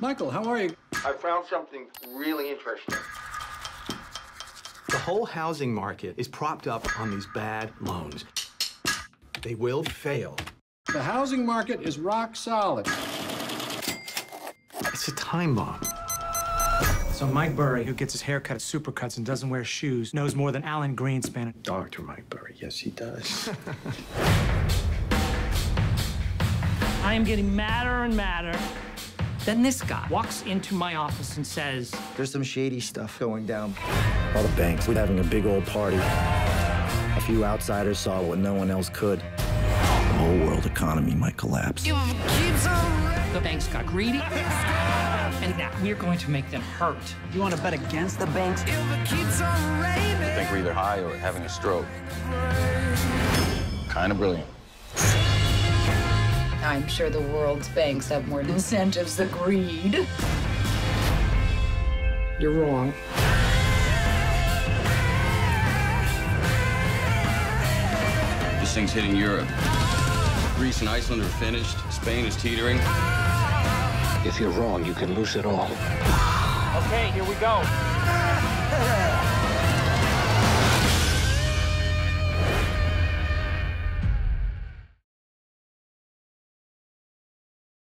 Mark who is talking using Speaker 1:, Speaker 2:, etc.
Speaker 1: Michael, how are you?
Speaker 2: I found something really interesting.
Speaker 3: The whole housing market is propped up on these bad loans. They will fail.
Speaker 1: The housing market is rock solid.
Speaker 3: It's a time bomb.
Speaker 4: So Mike Burry, who gets his hair cut at Supercuts and doesn't wear shoes, knows more than Alan Greenspan.
Speaker 3: Dr. Mike Burry, yes, he does.
Speaker 5: I am getting madder and madder. Then this guy walks into my office and says,
Speaker 6: There's some shady stuff going down. All the banks were having a big old party. A few outsiders saw what no one else could. The whole world economy might collapse.
Speaker 5: the banks got greedy, and now we're going to make them hurt.
Speaker 4: You want to bet against the banks?
Speaker 7: I think we're either high or having a stroke. Kind of brilliant.
Speaker 8: I'm sure the world's banks have more incentives than greed.
Speaker 5: You're wrong.
Speaker 7: This thing's hitting Europe. Greece and Iceland are finished. Spain is teetering.
Speaker 2: If you're wrong, you can lose it all.
Speaker 5: Okay, here we go.